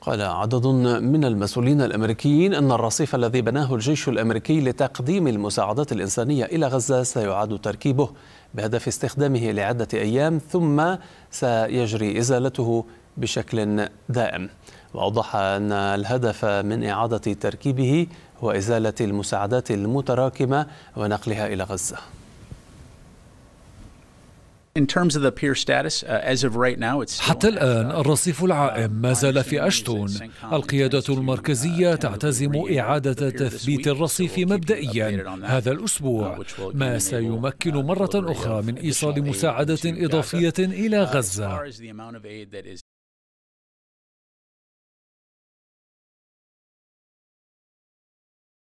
قال عدد من المسؤولين الأمريكيين أن الرصيف الذي بناه الجيش الأمريكي لتقديم المساعدات الإنسانية إلى غزة سيعاد تركيبه بهدف استخدامه لعدة أيام ثم سيجري إزالته بشكل دائم. وأوضح أن الهدف من إعادة تركيبه هو إزالة المساعدات المتراكمة ونقلها إلى غزة. حتى الآن الرصيف العائم ما زال في أشتون. القيادة المركزية تعتزم إعادة تثبيت الرصيف مبدئيا هذا الأسبوع. ما سيمكن مرة أخرى من إيصال مساعدة إضافية إلى غزة.